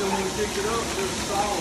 then when we picked it up, it was solid.